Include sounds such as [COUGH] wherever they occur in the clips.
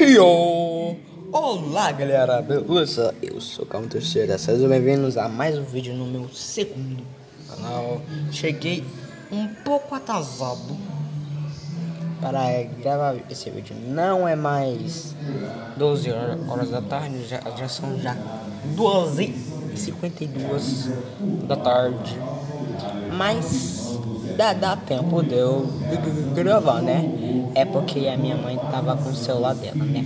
Yo! Olá galera, beleza? Eu sou o Calma Terceira, sejam bem-vindos a mais um vídeo no meu segundo canal. Cheguei um pouco atrasado para gravar esse vídeo. Não é mais 12 horas da tarde, já, já são já 12 e 52 da tarde. Mas dá, dá tempo de eu gravar, né? É porque a minha mãe tava com o celular dela, né?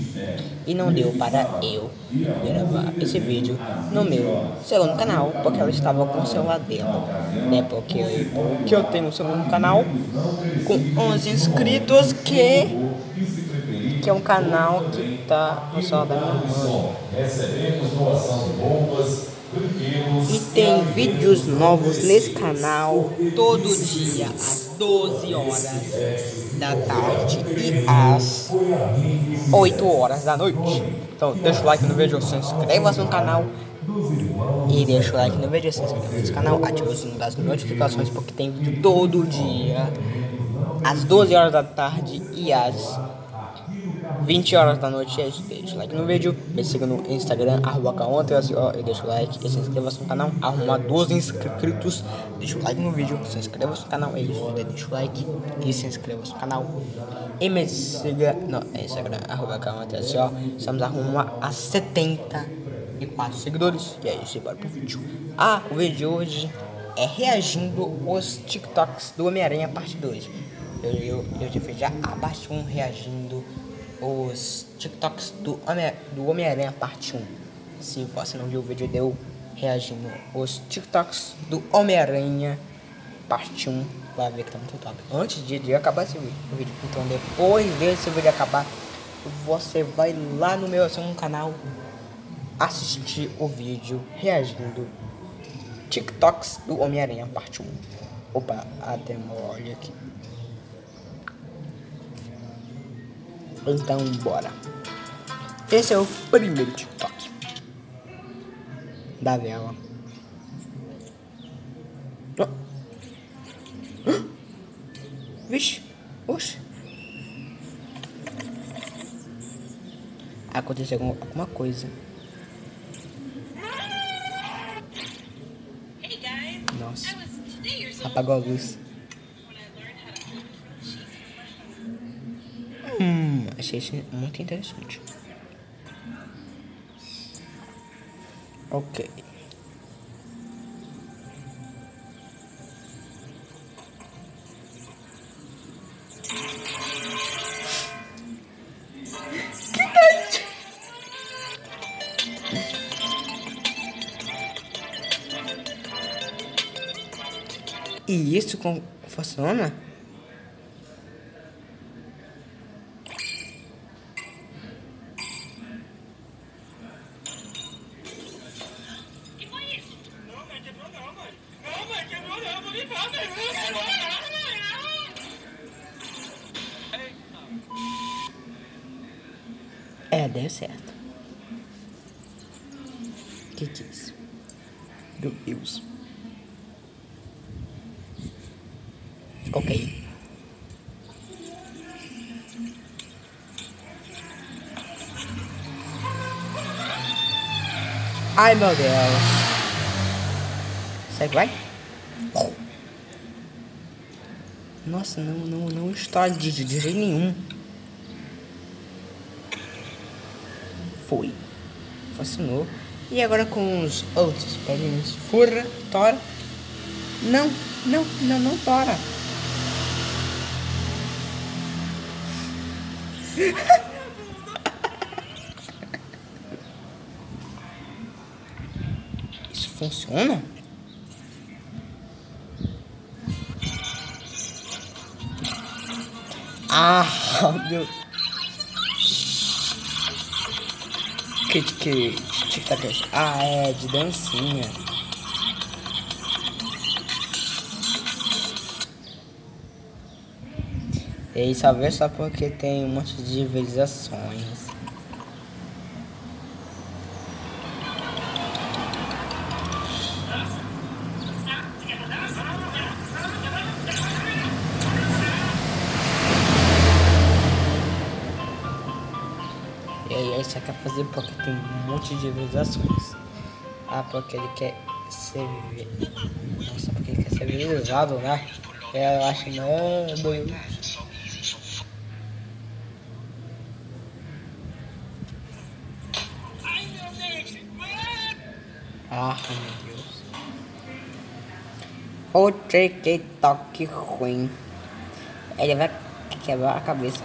E não deu para eu gravar esse vídeo no meu segundo canal, porque ela estava com o celular dela, né? Porque, porque eu tenho um segundo canal com 11 inscritos que que é um canal que tá no celular da minha mãe. Recebemos doação de bombas e tem vídeos novos nesse canal todo dia, às 12 horas da tarde e às 8 horas da noite. Então deixa o like no vídeo, se inscreva no canal e deixa o like no vídeo, se inscreva no canal, ative o sininho das notificações porque tem vídeo todo dia, às 12 horas da tarde e às 20 horas da noite é isso. Deixa o like no vídeo, me siga no Instagram, arroba ó, e deixa o like e se inscreva no canal. Arruma 12 inscritos, deixa o like no vídeo, se inscreva no canal, é isso. Deixa o like e se inscreva no canal. E me siga no Instagram, arroba ó. Estamos arrumando a 74 seguidores. E é isso, bora pro vídeo. Ah, o vídeo de hoje é reagindo os TikToks do Homem-Aranha parte 2. Eu, eu, eu já fiz já abaixo um reagindo os TikToks do Homem-Aranha Homem parte 1. Se você não viu o vídeo, deu reagindo os TikToks do Homem-Aranha parte 1. Vai ver que tá muito top. Antes de, de acabar esse vídeo, então depois desse vídeo acabar, você vai lá no meu segundo canal assistir o vídeo reagindo TikToks do Homem-Aranha parte 1. Opa, até olha aqui. Então, bora. Esse é o primeiro TikTok da vela. Oh. Vixe, oxe. Aconteceu alguma coisa. Nossa, apagou a luz. Hum, achei isso muito interessante. Ok. E isso funciona? Deu certo. Que que isso? Meu Deus. Ok. Ai, meu Deus. Segue, vai. Nossa, não, não, não está de, de jeito nenhum. Foi. Fascinou. E agora com os outros pelinhos. Furra, tora. Não, não, não, não tora. [LAUGHS] Isso funciona? Ah, [LAUGHS] meu. Que que tic Ah, é de dancinha. E só vê só porque tem um monte de visualizações. E aí ele só quer fazer porque tem um monte de visualizações. Ah, porque ele quer ser. Nossa, porque ele quer ser visualizado, né? Eu acho não, doido. Ah, meu Deus. O TikTok ruim. Ele vai quebrar a cabeça.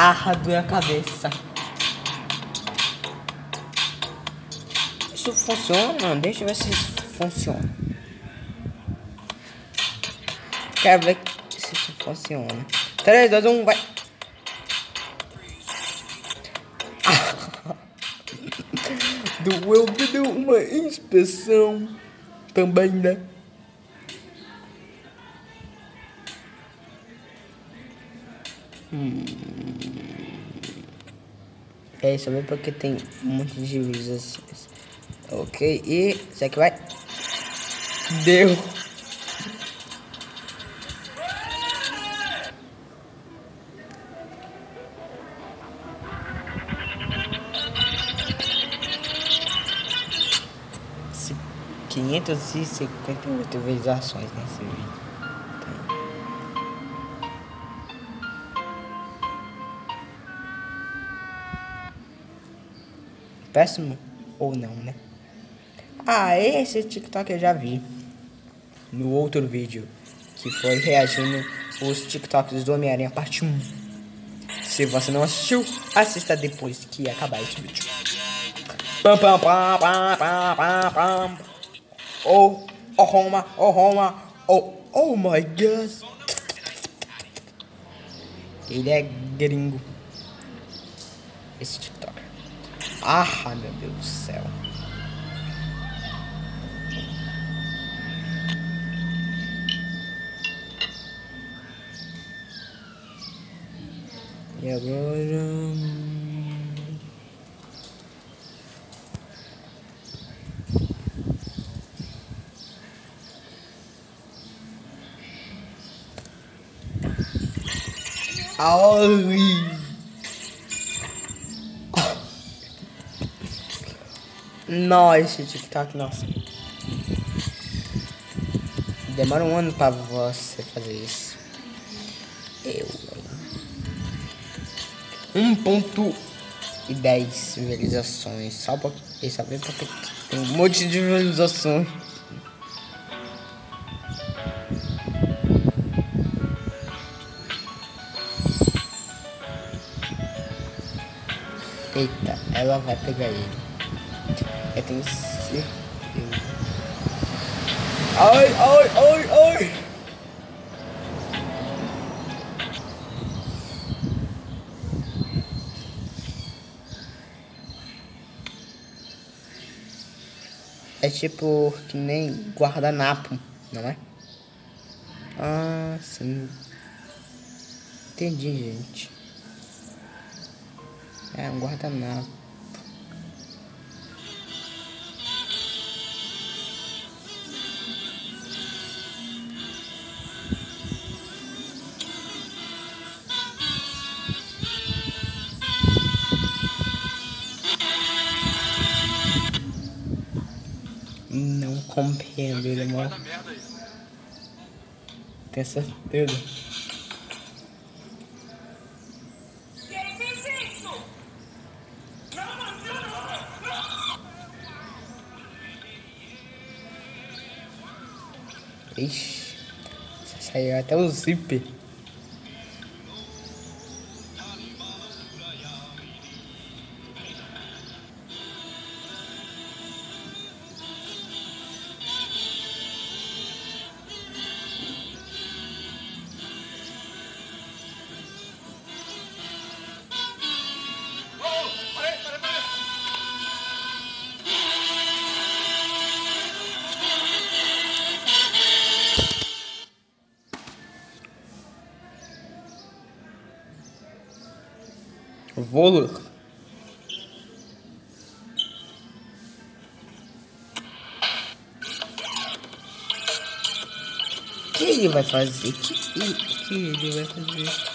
Ah, doeu a cabeça. Isso funciona? Deixa eu ver se isso funciona. Quero ver se isso funciona. 3, 2, 1, vai. [LAUGHS] Doeu que deu uma inspeção também, né? Hum. É isso, mesmo porque tem um monte de visualizações. Ok, e isso aqui vai. Deu. Quinhentos e cinquenta e oito visualizações nesse vídeo. Péssimo ou não, né? Ah, esse TikTok eu já vi no outro vídeo que foi reagindo os TikToks do Homem-Aranha parte 1. Se você não assistiu, assista depois que acabar esse vídeo. Pam, pam, pam, pam, pam, pam, pam. Oh, oh Roma, oh Roma, oh, oh my God. Ele é gringo. Esse. Ah, meu Deus do céu. E agora... Ai! Nossa, TikTok, nossa. Demora um ano pra você fazer isso. Eu, 1.10 visualizações. Só porque, só porque tem um monte de visualizações. Eita, ela vai pegar ele. Tenho certeza. Ai, ai, ai, ai! É tipo que nem guardanapo, não é? Ah, sim. Entendi, gente. É um guardanapo. Compreendo ele, mano. Tenho certeza. Ixi, saiu até o zíper. Volur. O que ele vai fazer? O que, que, que ele vai fazer?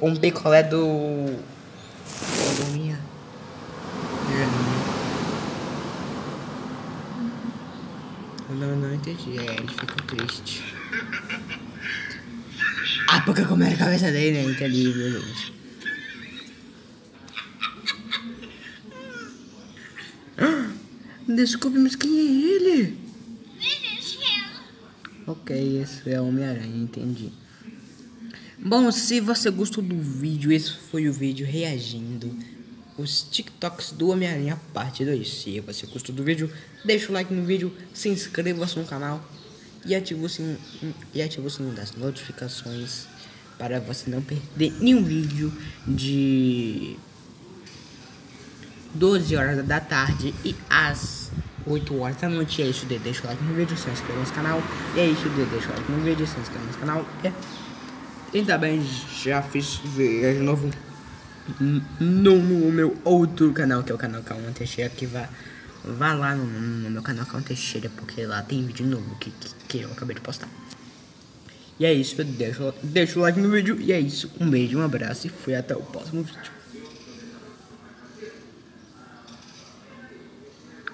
um picolé do É, ele ficou triste. Ah, porque comeram a cabeça dele, né? Entendi, viu, gente? Desculpe, mas quem é ele? Ok, esse é Homem-Aranha, entendi. Bom, se você gostou do vídeo, esse foi o vídeo reagindo os TikToks do Homem-Aranha parte 2. Se você gostou do vídeo, deixa o like no vídeo, se inscreva-se no canal e ative o sininho, e ative o sininho das notificações para você não perder nenhum vídeo de 12 horas da tarde e às 8 horas da noite. É isso, deixa o like no vídeo, se inscreva no canal. É isso, deixa o like no vídeo, se inscreva no canal. E, e também já fiz vídeo de novo no, no, meu outro canal, que é o canal Calma Teixeira, que vá, vá lá no, no meu canal Calma Teixeira, porque lá tem vídeo novo que, que, que eu acabei de postar. E é isso, deixa, o like no vídeo. E é isso, um beijo, um abraço e fui até o próximo vídeo.